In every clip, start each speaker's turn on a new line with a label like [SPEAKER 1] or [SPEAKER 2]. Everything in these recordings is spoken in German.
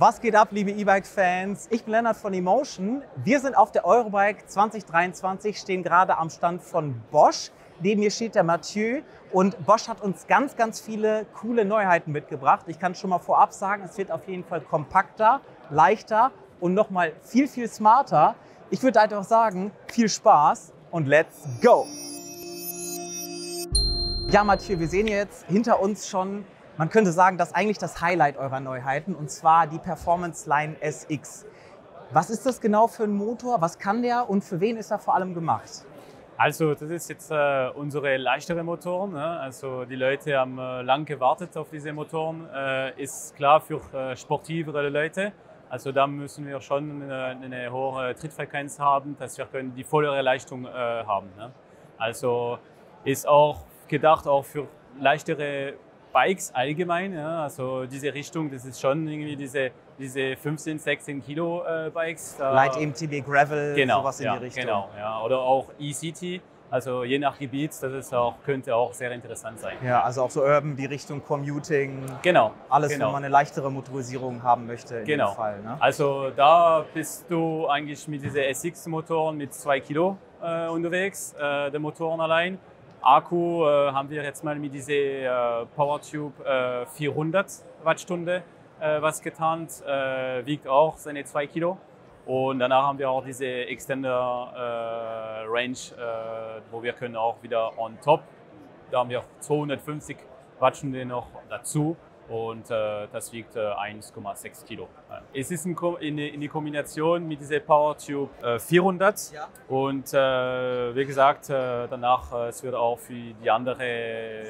[SPEAKER 1] Was geht ab, liebe E-Bike-Fans? Ich bin Lennart von Emotion. Wir sind auf der Eurobike 2023, stehen gerade am Stand von Bosch. Neben mir steht der Mathieu und Bosch hat uns ganz, ganz viele coole Neuheiten mitgebracht. Ich kann schon mal vorab sagen, es wird auf jeden Fall kompakter, leichter und nochmal viel, viel smarter. Ich würde einfach sagen, viel Spaß und let's go! Ja, Mathieu, wir sehen jetzt hinter uns schon man könnte sagen, das ist eigentlich das Highlight eurer Neuheiten und zwar die Performance Line SX. Was ist das genau für ein Motor? Was kann der und für wen ist er vor allem gemacht?
[SPEAKER 2] Also das ist jetzt äh, unsere leichtere Motoren. Ne? Also die Leute haben äh, lang gewartet auf diese Motoren. Äh, ist klar für äh, sportivere Leute. Also da müssen wir schon eine, eine hohe Trittfrequenz haben, dass wir können die vollere Leistung äh, haben. Ne? Also ist auch gedacht auch für leichtere Bikes allgemein, ja, also diese Richtung, das ist schon irgendwie diese, diese 15, 16 Kilo äh, Bikes.
[SPEAKER 1] Light MTB Gravel,
[SPEAKER 2] genau,
[SPEAKER 1] sowas in
[SPEAKER 2] ja,
[SPEAKER 1] die Richtung.
[SPEAKER 2] Genau, ja, oder auch ECT, also je nach Gebiet, das ist auch, könnte auch sehr interessant sein.
[SPEAKER 1] Ja, also auch so Urban, die Richtung Commuting.
[SPEAKER 2] Genau.
[SPEAKER 1] Alles,
[SPEAKER 2] genau.
[SPEAKER 1] wenn man eine leichtere Motorisierung haben möchte in
[SPEAKER 2] genau.
[SPEAKER 1] dem Fall. Ne?
[SPEAKER 2] Also da bist du eigentlich mit diesen SX-Motoren mit 2 Kilo äh, unterwegs, äh, der Motoren allein. Akku äh, haben wir jetzt mal mit dieser äh, PowerTube äh, 400 Wattstunde äh, was getan, äh, wiegt auch seine 2 Kilo. Und danach haben wir auch diese Extender äh, Range, wo wir können auch wieder on top. Da haben wir 250 Wattstunden noch dazu und äh, das wiegt äh, 1,6 Kilo. Es ist in, in, in, die Kombination mit dieser PowerTube äh, 400 ja. und äh, wie gesagt, äh, danach äh, es wird auch für die andere,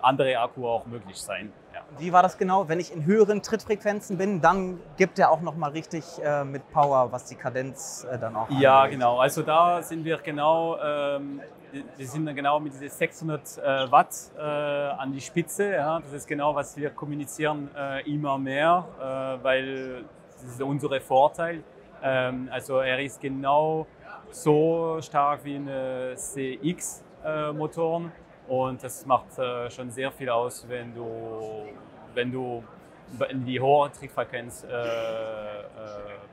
[SPEAKER 2] andere Akku auch möglich sein. Ja.
[SPEAKER 1] Wie war das genau? Wenn ich in höheren Trittfrequenzen bin, dann gibt er auch noch mal richtig mit Power, was die Kadenz dann auch
[SPEAKER 2] Ja, angeht. genau. Also da sind wir genau ähm, wir sind genau mit diesen 600 äh, Watt äh, an die Spitze. Ja. Das ist genau, was wir kommunizieren äh, immer mehr, äh, weil das ist unser Vorteil. Ähm, also er ist genau so stark wie eine CX-Motoren äh, und das macht äh, schon sehr viel aus, wenn du, wenn du in die hohe Trickfrequenz äh, äh,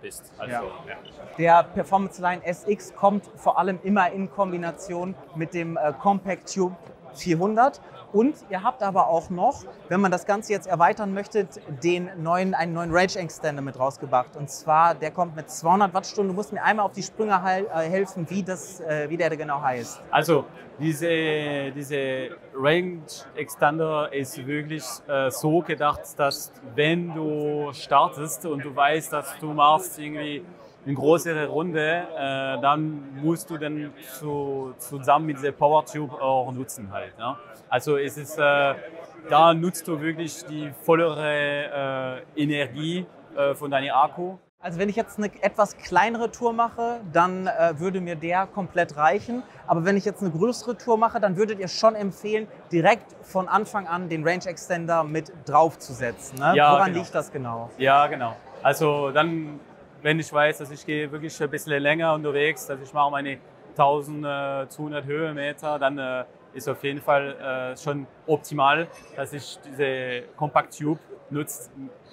[SPEAKER 2] bist. Also, ja. Ja.
[SPEAKER 1] Der Performance Line SX kommt vor allem immer in Kombination mit dem äh, Compact Tube 400 und ihr habt aber auch noch, wenn man das Ganze jetzt erweitern möchte, den neuen, einen neuen Range Extender mit rausgebracht. Und zwar, der kommt mit 200 Wattstunden. Du musst mir einmal auf die Sprünge äh, helfen, wie, das, äh, wie der genau heißt.
[SPEAKER 2] Also, diese, diese Range Extender ist wirklich äh, so gedacht, dass wenn du startest und du weißt, dass du machst irgendwie eine größere Runde, äh, dann musst du dann zu, zusammen mit der PowerTube auch nutzen halt. Ja? Also es ist, äh, da nutzt du wirklich die vollere äh, Energie äh, von deinem Akku.
[SPEAKER 1] Also wenn ich jetzt eine etwas kleinere Tour mache, dann äh, würde mir der komplett reichen. Aber wenn ich jetzt eine größere Tour mache, dann würdet ihr schon empfehlen, direkt von Anfang an den Range Extender mit draufzusetzen. Ne?
[SPEAKER 2] Ja,
[SPEAKER 1] Woran
[SPEAKER 2] genau.
[SPEAKER 1] liegt das genau?
[SPEAKER 2] Ja, genau. Also dann, wenn ich weiß, dass ich gehe wirklich ein bisschen länger unterwegs, dass ich mache meine 1200 Höhenmeter, dann äh, ist auf jeden Fall äh, schon optimal, dass ich diese Compact Tube nutze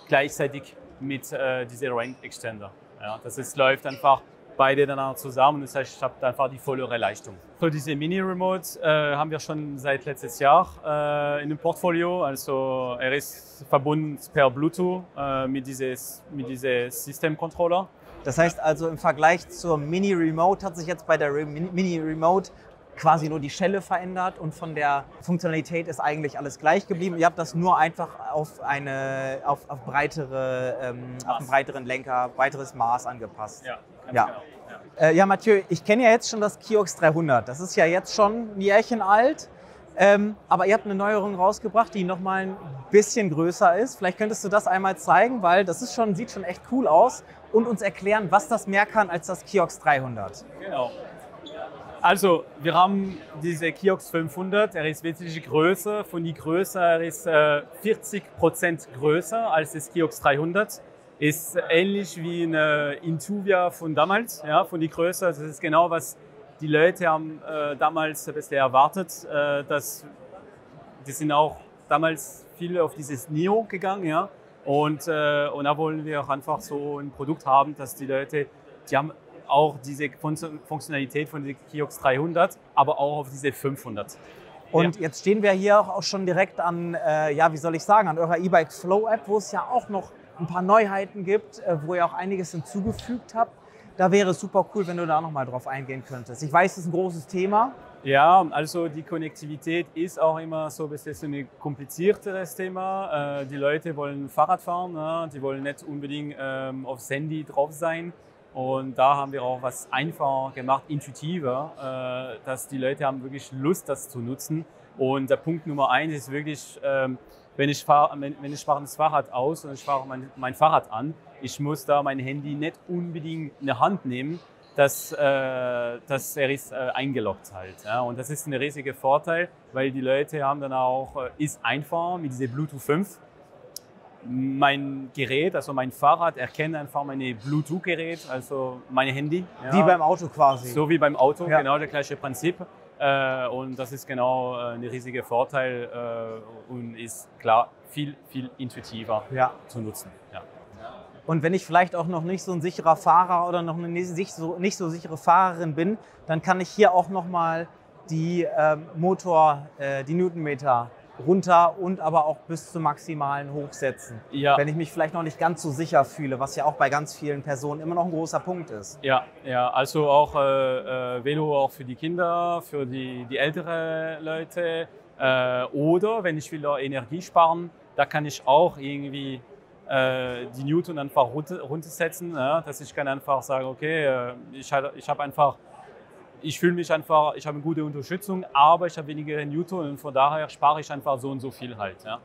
[SPEAKER 2] gleichzeitig mit äh, dieser Range Extender. Ja, das ist, läuft einfach beide danach zusammen. Das heißt, ich habe einfach die vollere Leistung. So diese Mini-Remote äh, haben wir schon seit letztes Jahr äh, in dem Portfolio. Also er ist verbunden per Bluetooth äh, mit diesem mit diese System-Controller.
[SPEAKER 1] Das heißt also im Vergleich zur Mini-Remote hat sich jetzt bei der Mini-Remote quasi nur die Schelle verändert und von der Funktionalität ist eigentlich alles gleich geblieben. Ihr habt das nur einfach auf, eine, auf, auf, breitere, ähm, auf einen breiteren Lenker, breiteres Maß angepasst.
[SPEAKER 2] Ja,
[SPEAKER 1] ja. Äh, ja, Mathieu, ich kenne ja jetzt schon das Kiox 300. Das ist ja jetzt schon ein Jährchen alt. Ähm, aber ihr habt eine Neuerung rausgebracht, die nochmal ein bisschen größer ist. Vielleicht könntest du das einmal zeigen, weil das ist schon, sieht schon echt cool aus und uns erklären, was das mehr kann als das Kiox 300.
[SPEAKER 2] Genau. Also, wir haben diese Kiox 500, er ist wesentlich größer. Von die Größe, er ist äh, 40 Prozent größer als das Kiox 300. Ist ähnlich wie eine Intuvia von damals, ja, von die Größe. Das ist genau, was die Leute haben äh, damals bisschen erwartet. Äh, dass, die sind auch damals viele auf dieses Neo gegangen, ja. Und, äh, und da wollen wir auch einfach so ein Produkt haben, dass die Leute, die haben auch diese Funktionalität von der Kiox 300, aber auch auf diese 500.
[SPEAKER 1] Und ja. jetzt stehen wir hier auch schon direkt an, äh, ja, wie soll ich sagen, an eurer E-Bike Flow App, wo es ja auch noch ein paar Neuheiten gibt, äh, wo ihr auch einiges hinzugefügt habt. Da wäre es super cool, wenn du da nochmal drauf eingehen könntest. Ich weiß, es ist ein großes Thema.
[SPEAKER 2] Ja, also die Konnektivität ist auch immer so ein bisschen ein komplizierteres Thema. Äh, die Leute wollen Fahrrad fahren, ne? die wollen nicht unbedingt ähm, aufs Handy drauf sein. Und da haben wir auch was einfacher gemacht, intuitiver, äh, dass die Leute haben wirklich Lust, das zu nutzen. Und der Punkt Nummer eins ist wirklich, ähm, wenn ich fahre, wenn, wenn ich fahre das Fahrrad aus und ich fahre mein, mein Fahrrad an, ich muss da mein Handy nicht unbedingt in der Hand nehmen, dass, äh, dass er ist äh, eingeloggt halt. Ja? Und das ist ein riesiger Vorteil, weil die Leute haben dann auch, äh, ist einfach mit dieser Bluetooth 5. Mein Gerät, also mein Fahrrad, erkennt einfach meine Bluetooth-Gerät, also mein Handy.
[SPEAKER 1] Ja? Wie beim Auto quasi.
[SPEAKER 2] So wie beim Auto, ja. genau das gleiche Prinzip. Äh, und das ist genau äh, ein riesiger Vorteil äh, und ist klar viel, viel intuitiver ja. zu nutzen. Ja.
[SPEAKER 1] Und wenn ich vielleicht auch noch nicht so ein sicherer Fahrer oder noch eine nicht so, nicht so sichere Fahrerin bin, dann kann ich hier auch nochmal die äh, Motor, äh, die Newtonmeter runter und aber auch bis zum maximalen hochsetzen. Ja. Wenn ich mich vielleicht noch nicht ganz so sicher fühle, was ja auch bei ganz vielen Personen immer noch ein großer Punkt ist.
[SPEAKER 2] Ja, ja also auch äh, äh Velo auch für die Kinder, für die, die ältere Leute. Äh, oder wenn ich will Energie sparen, da kann ich auch irgendwie äh, die Newton einfach runtersetzen, ja, dass ich kann einfach sagen, okay, äh, ich, ich habe einfach, ich fühle mich einfach, ich habe eine gute Unterstützung, aber ich habe weniger Newton und von daher spare ich einfach so und so viel halt. Ja.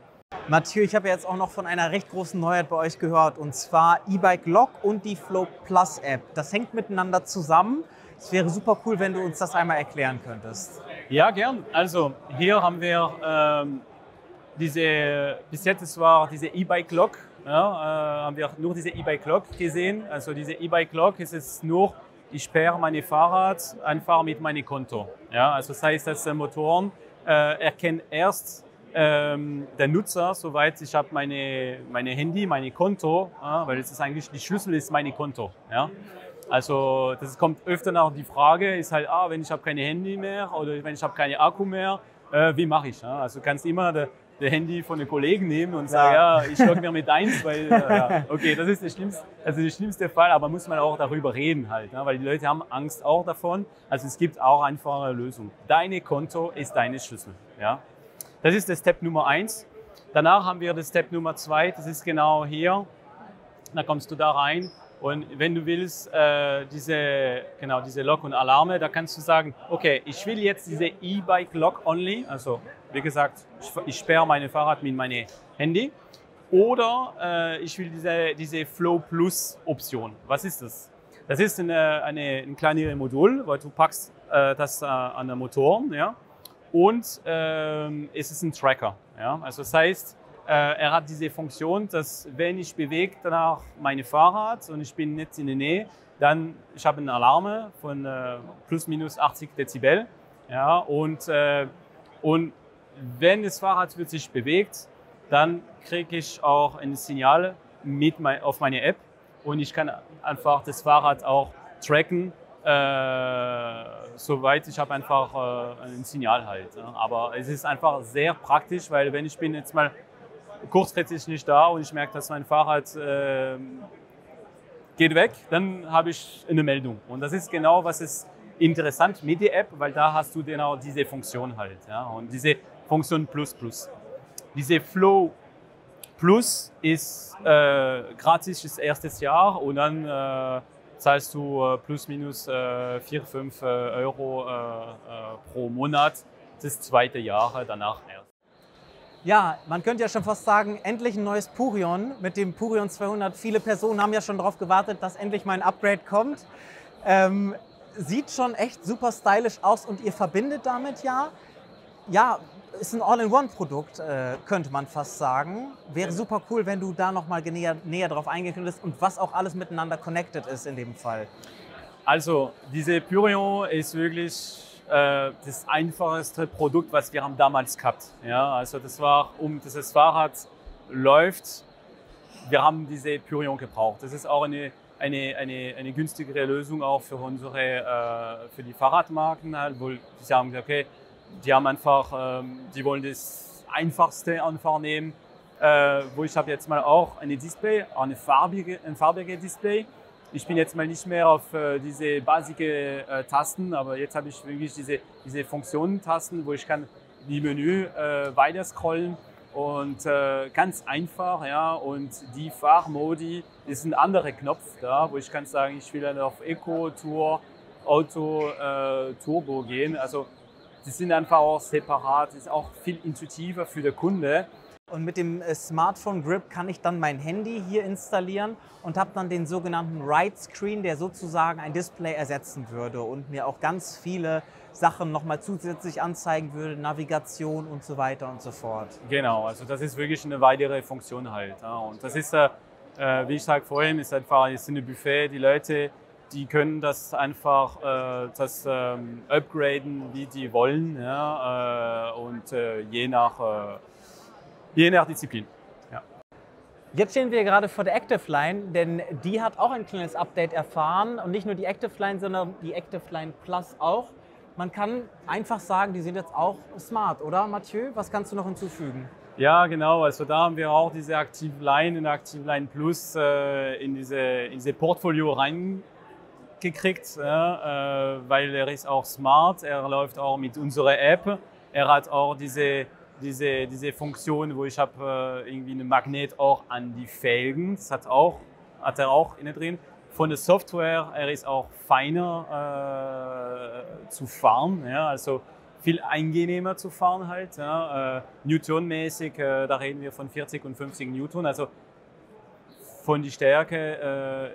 [SPEAKER 1] Mathieu, ich habe jetzt auch noch von einer recht großen Neuheit bei euch gehört und zwar E-Bike Lock und die Flow Plus App. Das hängt miteinander zusammen. Es wäre super cool, wenn du uns das einmal erklären könntest.
[SPEAKER 2] Ja, gern. Also hier haben wir ähm, diese, bis jetzt war diese E-Bike Lock ja, äh, haben wir nur diese E-Bike Lock gesehen. Also diese E-Bike Lock ist es nur, ich sperre meine Fahrrad einfach mit meinem Konto. Ja, also das heißt, dass der Motoren äh, erkennt erst ähm, der Nutzer, soweit ich habe meine, meine Handy, meine Konto, ja, weil es ist eigentlich, die Schlüssel ist meine Konto. Ja. Also das kommt öfter nach die Frage, ist halt, ah, wenn ich habe keine Handy mehr oder wenn ich habe keine Akku mehr, äh, wie mache ich? Ja? Also kannst immer, der, der Handy von den Kollegen nehmen und sagen, ja, ja ich logge mir mit eins, weil, äh, ja, okay, das ist der schlimmste, also der schlimmste Fall, aber muss man auch darüber reden halt, ne? weil die Leute haben Angst auch davon. Also es gibt auch einfache Lösungen. Deine Konto ist deine Schlüssel, ja. Das ist der Step Nummer eins. Danach haben wir das Step Nummer zwei, das ist genau hier. Da kommst du da rein und wenn du willst, äh, diese, genau, diese Lock und Alarme, da kannst du sagen, okay, ich will jetzt diese E-Bike Lock Only, also wie gesagt, ich, ich sperre mein Fahrrad mit meinem Handy. Oder äh, ich will diese, diese Flow Plus Option. Was ist das? Das ist eine, eine, ein kleineres Modul, weil du packst äh, das äh, an den Motor. Ja? Und ähm, es ist ein Tracker. Ja? Also das heißt, äh, er hat diese Funktion, dass wenn ich bewege danach meine Fahrrad und ich bin nicht in der Nähe, dann ich habe eine Alarme von äh, plus minus 80 Dezibel. Ja? Und, äh, und wenn das Fahrrad sich bewegt, dann kriege ich auch ein Signal mit mein, auf meine App und ich kann einfach das Fahrrad auch tracken, äh, soweit ich habe einfach äh, ein Signal halt. Ja. Aber es ist einfach sehr praktisch, weil wenn ich bin jetzt mal kurzfristig nicht da und ich merke, dass mein Fahrrad äh, geht weg, dann habe ich eine Meldung. Und das ist genau, was ist interessant mit der App, weil da hast du genau diese Funktion halt. Ja. Und diese Funktion Plus Plus. Diese Flow Plus ist äh, gratis das erste Jahr und dann äh, zahlst du äh, plus minus äh, 4, 5 äh, Euro äh, äh, pro Monat das zweite Jahr danach erst.
[SPEAKER 1] Ja, man könnte ja schon fast sagen, endlich ein neues Purion mit dem Purion 200. Viele Personen haben ja schon darauf gewartet, dass endlich mein Upgrade kommt. Ähm, sieht schon echt super stylisch aus und ihr verbindet damit ja, ja, ist ein All-in-One-Produkt, äh, könnte man fast sagen. Wäre super cool, wenn du da nochmal näher, näher drauf eingehen könntest und was auch alles miteinander connected ist in dem Fall.
[SPEAKER 2] Also, diese Purion ist wirklich äh, das einfachste Produkt, was wir haben damals gehabt. Ja, also das war, um dieses Fahrrad läuft wir haben diese Purion gebraucht. Das ist auch eine, eine, eine, eine günstigere Lösung auch für unsere, äh, für die Fahrradmarken, halt, wo sie haben gesagt, okay, die haben einfach, ähm, die wollen das einfachste einfach nehmen. Äh, wo ich habe jetzt mal auch eine Display, eine farbige, ein farbiges Display. Ich bin jetzt mal nicht mehr auf äh, diese basische äh, Tasten, aber jetzt habe ich wirklich diese, diese Funktionen-Tasten, wo ich kann die Menü äh, weiter scrollen und äh, ganz einfach, ja. Und die Fahrmodi ist ein anderer Knopf da, wo ich kann sagen, ich will dann auf Eco, Tour, Auto, äh, Turbo gehen. Also die sind einfach auch separat, ist auch viel intuitiver für den Kunde.
[SPEAKER 1] Und mit dem äh, Smartphone Grip kann ich dann mein Handy hier installieren und habe dann den sogenannten Right Screen, der sozusagen ein Display ersetzen würde und mir auch ganz viele Sachen nochmal zusätzlich anzeigen würde, Navigation und so weiter und so fort.
[SPEAKER 2] Genau, also das ist wirklich eine weitere Funktion halt. Und das ist, äh, äh wie ich sage vorhin, ist einfach ist ein Buffet. Die Leute, die können das einfach äh, das ähm, upgraden, wie die wollen. Ja. Äh, und äh, je nach je nach Disziplin. Ja.
[SPEAKER 1] Jetzt stehen wir gerade vor der Active Line, denn die hat auch ein kleines Update erfahren und nicht nur die Active Line, sondern die Active Line Plus auch. Man kann einfach sagen, die sind jetzt auch smart, oder Mathieu? Was kannst du noch hinzufügen?
[SPEAKER 2] Ja, genau. Also da haben wir auch diese Active Line und Active Line Plus äh, in, diese, in diese Portfolio reingekriegt, ja, äh, weil er ist auch smart. Er läuft auch mit unserer App. Er hat auch diese diese, diese Funktion, wo ich habe äh, irgendwie einen Magnet auch an die Felgen. Das hat, auch, hat er auch innen drin. Von der Software, er ist auch feiner äh, zu fahren, ja, also viel angenehmer zu fahren halt. Ja. Äh, Newtonmäßig, äh, da reden wir von 40 und 50 Newton, also von die Stärke,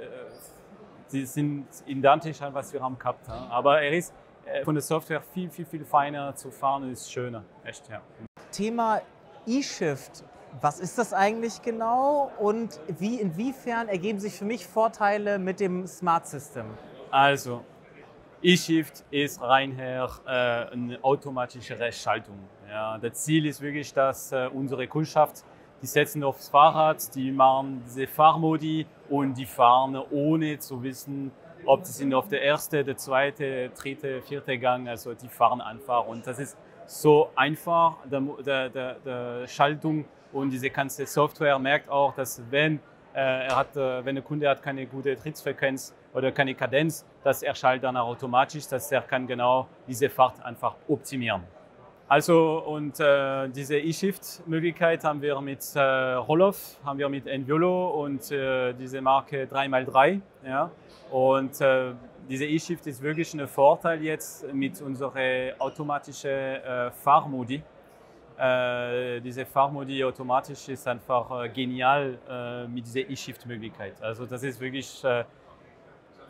[SPEAKER 2] die sind identisch an was wir haben gehabt. Ja. Aber er ist äh, von der Software viel, viel, viel feiner zu fahren und ist schöner, echt, ja.
[SPEAKER 1] Thema E-Shift. Was ist das eigentlich genau und wie, inwiefern ergeben sich für mich Vorteile mit dem Smart System?
[SPEAKER 2] Also, E-Shift ist reinher äh, eine automatische Rechtsschaltung. Ja, das Ziel ist wirklich, dass äh, unsere Kundschaft, die setzen aufs Fahrrad, die machen diese Fahrmodi und die fahren ohne zu wissen, ob sie sind auf der erste, der zweite, dritte, vierte Gang, also die fahren einfach und das ist so einfach. Der, der, der, Schaltung und diese ganze Software merkt auch, dass wenn äh, er hat, äh, wenn der Kunde hat keine gute Trittsfrequenz oder keine Kadenz, dass er schaltet dann automatisch, dass er kann genau diese Fahrt einfach optimieren. Also und äh, diese E-Shift-Möglichkeit haben wir mit äh, Roloff, haben wir mit Enviolo und äh, diese Marke 3x3. Ja. Und äh, diese E-Shift ist wirklich ein Vorteil jetzt mit unserer automatischen äh, Fahrmodi. Äh, diese Fahrmodi automatisch ist einfach äh, genial äh, mit dieser E-Shift-Möglichkeit. Also das ist wirklich, äh,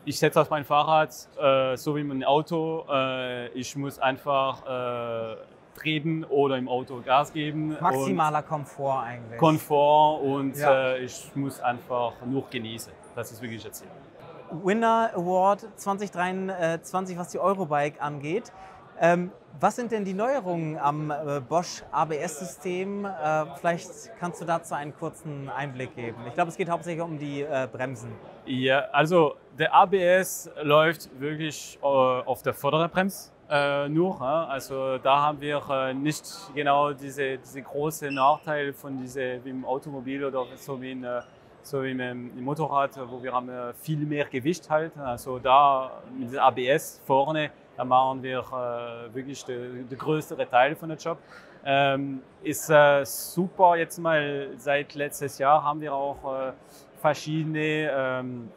[SPEAKER 2] ich setze auf mein Fahrrad, äh, so wie mein Auto, ich muss einfach treten oder im Auto Gas geben.
[SPEAKER 1] Maximaler Komfort eigentlich.
[SPEAKER 2] Komfort und ja. ich muss einfach nur genießen. Das ist wirklich das Ziel.
[SPEAKER 1] Winner Award 2023, was die Eurobike angeht. Ähm, was sind denn die Neuerungen am äh, Bosch ABS-System? Äh, vielleicht kannst du dazu einen kurzen Einblick geben. Ich glaube, es geht hauptsächlich um die äh, Bremsen.
[SPEAKER 2] Ja, also der ABS läuft wirklich äh, auf der Vorderbremse äh, nur. Also da haben wir äh, nicht genau diese, diese große Nachteil von diese, wie im Automobil oder so wie in so wie im Motorrad, wo wir haben äh, viel mehr Gewicht halt. Also da mit dem ABS vorne, da machen wir äh, wirklich den größere Teil von dem Job. Ähm, ist äh, super jetzt mal seit letztes Jahr haben wir auch äh, verschiedene ähm,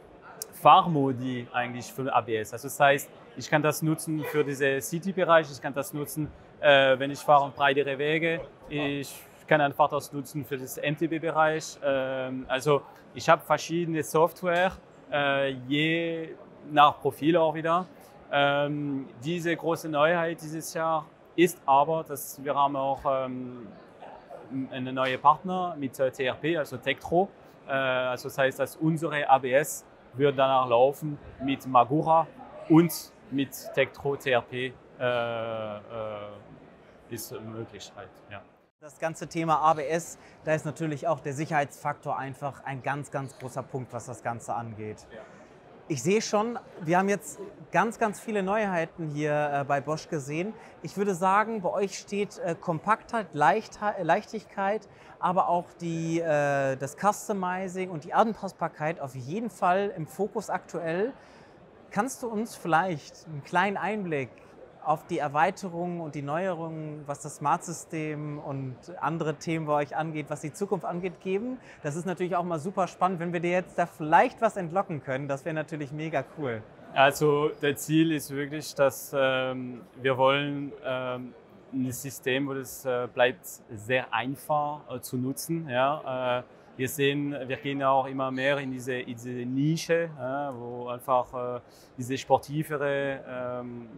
[SPEAKER 2] Fahrmodi eigentlich für ABS. Also das heißt, ich kann das nutzen für diese City-Bereich, ich kann das nutzen, äh, wenn ich fahre breitere Wege. Ich ich kann einfach das nutzen für das MTB-Bereich. Ähm, also ich habe verschiedene Software, äh, je nach Profil auch wieder. Ähm, diese große Neuheit dieses Jahr ist aber, dass wir haben auch ähm, einen neuen Partner mit äh, TRP, also Tektro. Äh, also das heißt, dass unsere ABS wird danach laufen mit Magura und mit Tektro TRP äh, äh, ist möglich halt. Ja.
[SPEAKER 1] Das ganze Thema ABS, da ist natürlich auch der Sicherheitsfaktor einfach ein ganz, ganz großer Punkt, was das Ganze angeht. Ja. Ich sehe schon, wir haben jetzt ganz, ganz viele Neuheiten hier äh, bei Bosch gesehen. Ich würde sagen, bei euch steht Kompaktheit, Leichtigkeit, aber auch die, das Customizing und die Anpassbarkeit auf jeden Fall im Fokus aktuell. Kannst du uns vielleicht einen kleinen Einblick auf die Erweiterungen und die Neuerungen, was das Smart-System und andere Themen bei euch angeht, was die Zukunft angeht, geben. Das ist natürlich auch mal super spannend, wenn wir dir jetzt da vielleicht was entlocken können. Das wäre natürlich mega cool.
[SPEAKER 2] Also das Ziel ist wirklich, dass ähm, wir wollen ähm, ein System, wo das äh, bleibt sehr einfach äh, zu nutzen. Ja? Äh, wir sehen, wir gehen auch immer mehr in diese, in diese Nische, wo einfach äh, diese sportivere ähm,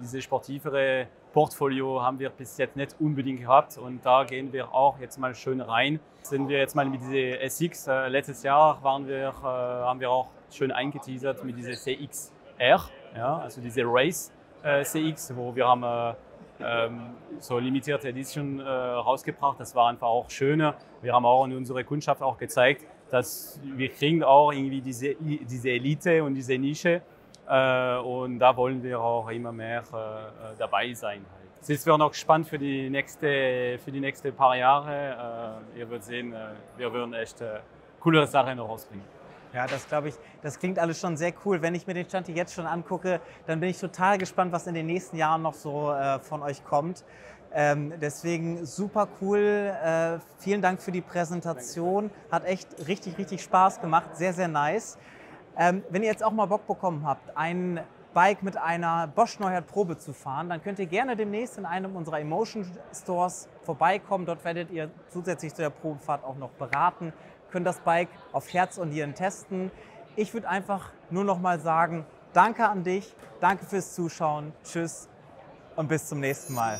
[SPEAKER 2] diese sportivere Portfolio haben wir bis jetzt nicht unbedingt gehabt und da gehen wir auch jetzt mal schön rein. Sind wir jetzt mal mit dieser SX, äh, letztes Jahr waren wir, äh, haben wir auch schön eingeteasert mit dieser CXR, ja, also diese Race CX, wo wir haben ähm, so limitierte Edition äh, rausgebracht. Das war einfach auch schöner. Wir haben auch in unserer Kundschaft auch gezeigt, dass wir kriegen auch irgendwie diese, diese Elite und diese Nische äh, und da wollen wir auch immer mehr äh, äh, dabei sein. Es ist wir noch gespannt für die nächste, für die nächsten paar Jahre. ihr werdet sehen, wir werden echt coole Sachen noch rausbringen.
[SPEAKER 1] Ja, das glaube ich, das klingt alles schon sehr cool. Wenn ich mir den Stand hier jetzt schon angucke, dann bin ich total gespannt, was in den nächsten Jahren noch so äh, von euch kommt. Ähm, deswegen super cool. Äh, vielen Dank für die Präsentation. Hat echt richtig, richtig Spaß gemacht. Sehr, sehr nice. Ähm, wenn ihr jetzt auch mal Bock bekommen habt, ein Bike mit einer Bosch Neuheit Probe zu fahren, dann könnt ihr gerne demnächst in einem unserer Emotion Stores vorbeikommen. Dort werdet ihr zusätzlich zu der Probefahrt auch noch beraten, könnt das Bike auf Herz und Nieren testen. Ich würde einfach nur noch mal sagen, danke an dich, danke fürs Zuschauen, tschüss und bis zum nächsten Mal.